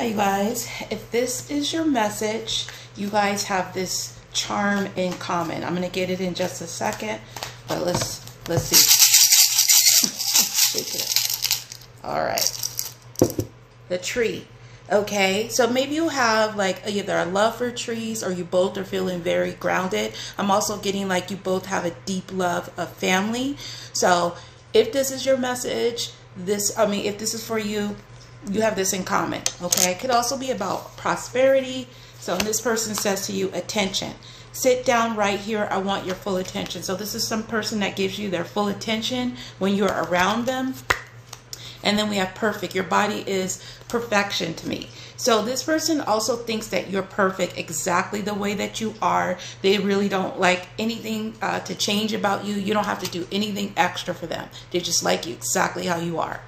Hi, you guys. If this is your message, you guys have this charm in common. I'm gonna get it in just a second, but let's let's see. All right. The tree. Okay, so maybe you have like either a love for trees or you both are feeling very grounded. I'm also getting like you both have a deep love of family. So if this is your message, this, I mean, if this is for you, you have this in common. Okay, it could also be about prosperity. So this person says to you, attention. Sit down right here. I want your full attention. So this is some person that gives you their full attention when you're around them. And then we have perfect. Your body is perfection to me. So this person also thinks that you're perfect exactly the way that you are. They really don't like anything uh, to change about you. You don't have to do anything extra for them. They just like you exactly how you are.